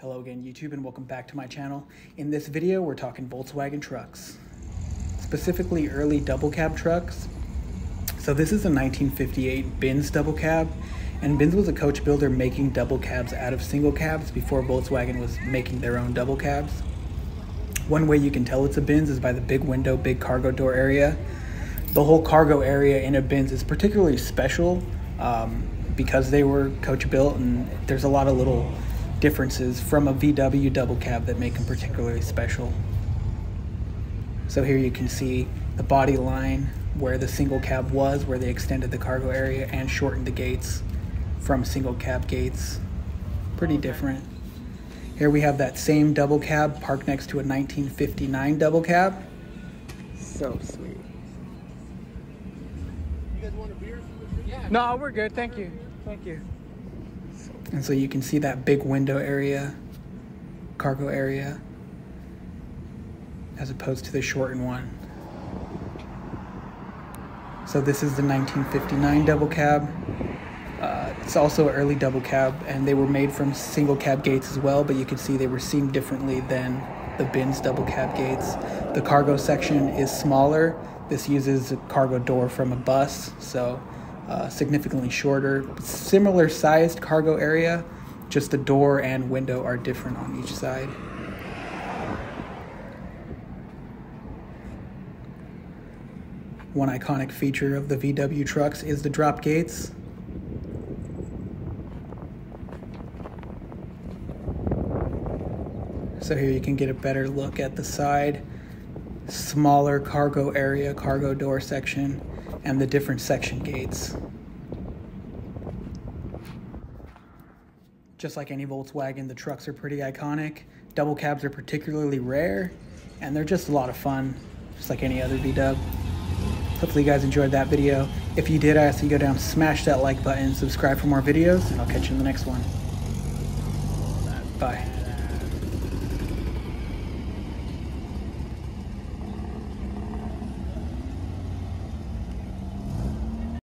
Hello again YouTube and welcome back to my channel. In this video we're talking Volkswagen trucks, specifically early double cab trucks. So this is a 1958 Binz double cab and Binz was a coach builder making double cabs out of single cabs before Volkswagen was making their own double cabs. One way you can tell it's a Binz is by the big window, big cargo door area. The whole cargo area in a Binz is particularly special um, because they were coach built and there's a lot of little differences from a VW double cab that make them particularly special. So here you can see the body line where the single cab was, where they extended the cargo area and shortened the gates from single cab gates. Pretty different. Here we have that same double cab parked next to a 1959 double cab. So sweet. You guys want a beer or something? Yeah. No, we're good. Thank you. Thank you. And so you can see that big window area, cargo area, as opposed to the shortened one. So this is the 1959 double cab. Uh, it's also an early double cab, and they were made from single cab gates as well, but you can see they were seamed differently than the Binz double cab gates. The cargo section is smaller. This uses a cargo door from a bus, so uh, significantly shorter. Similar sized cargo area, just the door and window are different on each side. One iconic feature of the VW trucks is the drop gates. So here you can get a better look at the side, smaller cargo area, cargo door section, and the different section gates. Just like any Volkswagen, the trucks are pretty iconic. Double cabs are particularly rare, and they're just a lot of fun, just like any other V-Dub. Hopefully you guys enjoyed that video. If you did, I ask you to go down, smash that like button, subscribe for more videos, and I'll catch you in the next one. Bye.